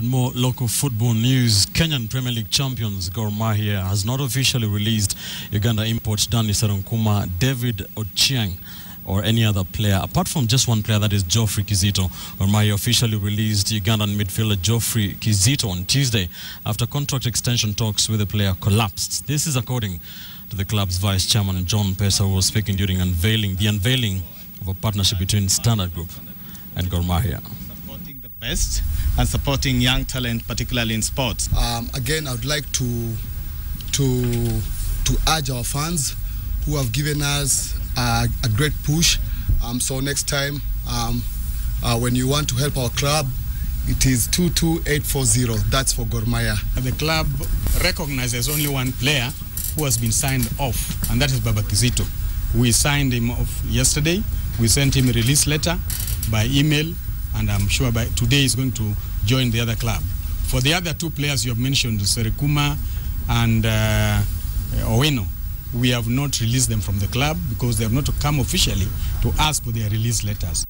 And more local football news. Kenyan Premier League champions Gor Mahia has not officially released Uganda imports Danny Sserunkuma, David Ochieng, or any other player, apart from just one player, that is Geoffrey Kizito. Gor Mahia officially released Ugandan midfielder Geoffrey Kizito on Tuesday after contract extension talks with the player collapsed. This is according to the club's vice chairman John Pesa, who was speaking during unveiling the unveiling of a partnership between Standard Group and Gor Mahia. Best and supporting young talent, particularly in sports. Um, again, I would like to to to urge our fans who have given us a, a great push. Um, so next time, um, uh, when you want to help our club, it is 22840. That's for Gor Mahia. The club recognizes only one player who has been signed off, and that is Baba Kizito. We signed him off yesterday. We sent him a release letter by email, and I'm sure by today he's going to join the other club. For the other two players you have mentioned, Serikuma and uh, Owino, we have not released them from the club because they have not come officially to ask for their release letters.